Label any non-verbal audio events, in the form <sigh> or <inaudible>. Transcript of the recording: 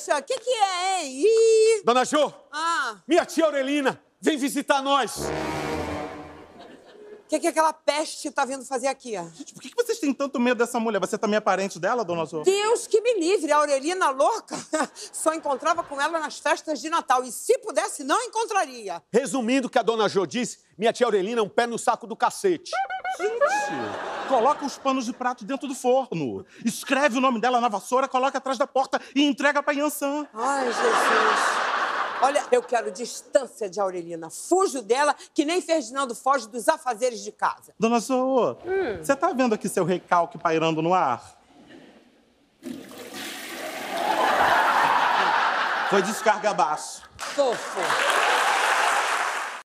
Poxa, o que, que é, hein? Ih, Dona Jo, ah, minha tia Aurelina vem visitar nós. o que, que aquela peste tá vindo fazer aqui? Gente, por que que vocês têm tanto medo dessa mulher? Você também é parente dela, dona Zô? Deus que me livre, a Aurelina louca <laughs> só encontrava com ela nas festas de Natal. E se pudesse, não encontraria. Resumindo o que a Dona Jo disse, minha tia Aurelina é um pé no saco do cacete. Gente, coloca os panos de prato dentro do forno. Escreve o nome dela na vassoura, coloca atrás da porta e entrega pra Yansan. Ai, Jesus. Olha, eu quero distância de Aurelina. Fujo dela que nem Ferdinando foge dos afazeres de casa. Dona Zô, você tá vendo aqui seu recalque pairando no ar? Foi descarga abaixo. Fofo.